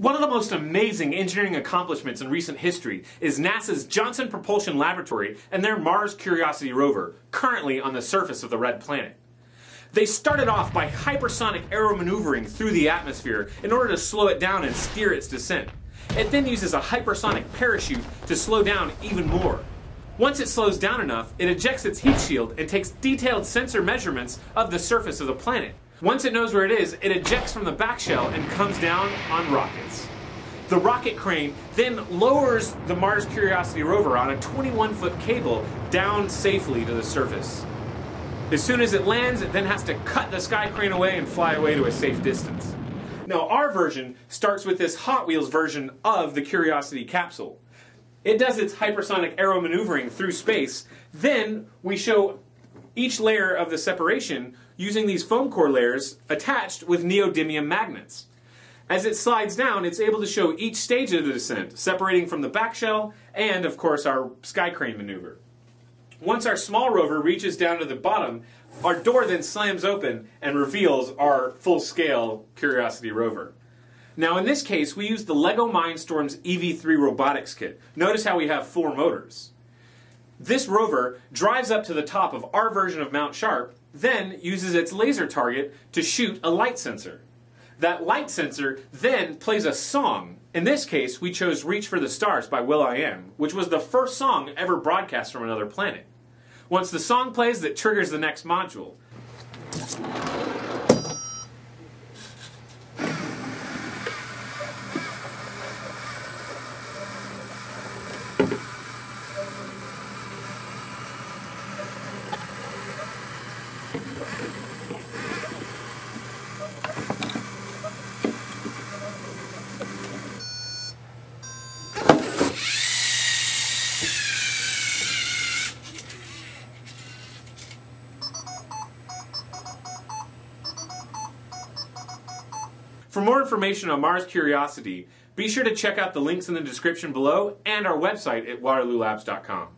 One of the most amazing engineering accomplishments in recent history is NASA's Johnson Propulsion Laboratory and their Mars Curiosity rover, currently on the surface of the red planet. They started off by hypersonic aeromaneuvering through the atmosphere in order to slow it down and steer its descent. It then uses a hypersonic parachute to slow down even more. Once it slows down enough, it ejects its heat shield and takes detailed sensor measurements of the surface of the planet. Once it knows where it is, it ejects from the back shell and comes down on rockets. The rocket crane then lowers the Mars Curiosity rover on a 21 foot cable down safely to the surface. As soon as it lands, it then has to cut the sky crane away and fly away to a safe distance. Now, our version starts with this Hot Wheels version of the Curiosity capsule. It does its hypersonic aero maneuvering through space. Then we show each layer of the separation using these foam core layers attached with neodymium magnets. As it slides down, it's able to show each stage of the descent, separating from the back shell and, of course, our sky crane maneuver. Once our small rover reaches down to the bottom, our door then slams open and reveals our full-scale Curiosity rover. Now in this case, we use the LEGO Mindstorms EV3 robotics kit. Notice how we have four motors. This rover drives up to the top of our version of Mount Sharp, then uses its laser target to shoot a light sensor. That light sensor then plays a song. In this case, we chose Reach for the Stars by will.i.am, which was the first song ever broadcast from another planet. Once the song plays, that triggers the next module. For more information on Mars Curiosity, be sure to check out the links in the description below and our website at waterloolabs.com.